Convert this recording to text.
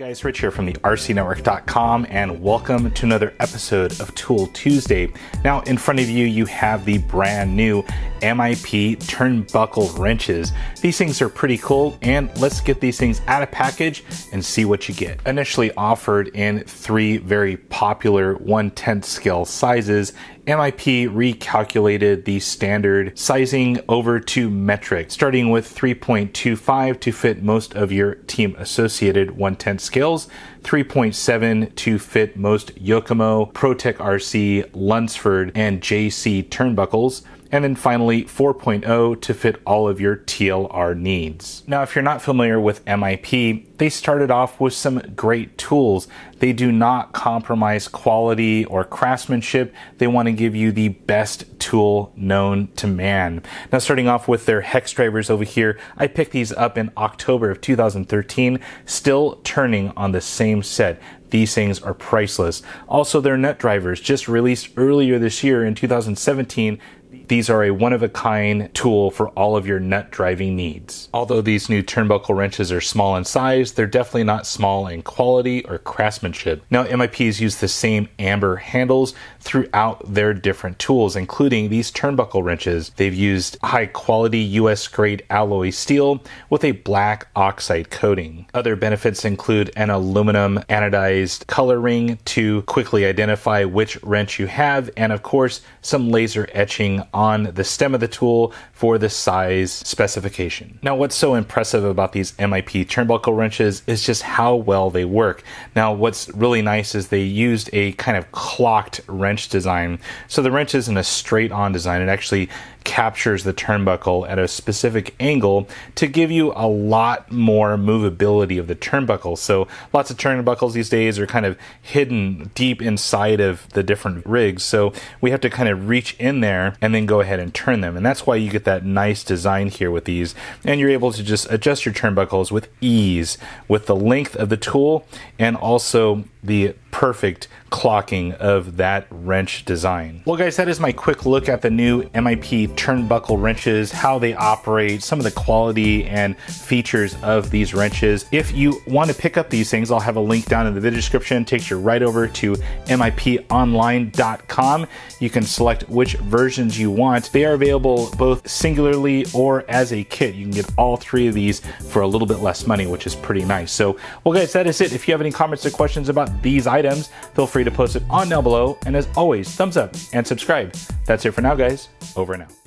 guys, Rich here from the RCNetwork.com and welcome to another episode of Tool Tuesday. Now in front of you, you have the brand new MIP turnbuckle wrenches. These things are pretty cool and let's get these things out of package and see what you get. Initially offered in three very popular 1 10th scale sizes MIP recalculated the standard sizing over to metric, starting with 3.25 to fit most of your team associated 110 scales, 3.7 to fit most Yokomo, Protek RC, Lunsford, and JC turnbuckles, and then finally 4.0 to fit all of your TLR needs. Now, if you're not familiar with MIP, they started off with some great tools. They do not compromise quality or craftsmanship. They want to give you the best tool known to man. Now, starting off with their hex drivers over here, I picked these up in October of 2013, still turning on the same set. These things are priceless. Also, their nut drivers just released earlier this year in 2017 these are a one of a kind tool for all of your nut driving needs. Although these new turnbuckle wrenches are small in size, they're definitely not small in quality or craftsmanship. Now, MIPs use the same amber handles throughout their different tools, including these turnbuckle wrenches. They've used high quality US grade alloy steel with a black oxide coating. Other benefits include an aluminum anodized color ring to quickly identify which wrench you have, and of course, some laser etching on the stem of the tool for the size specification. Now, what's so impressive about these MIP turnbuckle wrenches is just how well they work. Now, what's really nice is they used a kind of clocked wrench design. So the wrench isn't a straight on design. It actually captures the turnbuckle at a specific angle to give you a lot more movability of the turnbuckle. So lots of turnbuckles these days are kind of hidden deep inside of the different rigs. So we have to kind of reach in there and then go ahead and turn them. And that's why you get that nice design here with these. And you're able to just adjust your turnbuckles with ease with the length of the tool and also the perfect clocking of that wrench design. Well guys, that is my quick look at the new MIP turnbuckle wrenches, how they operate, some of the quality and features of these wrenches. If you want to pick up these things, I'll have a link down in the video description. It takes you right over to miponline.com. You can select which versions you want. They are available both singularly or as a kit. You can get all three of these for a little bit less money, which is pretty nice. So, well guys, that is it. If you have any comments or questions about these items, feel free to post it on down below. And as always, thumbs up and subscribe. That's it for now, guys. Over and out.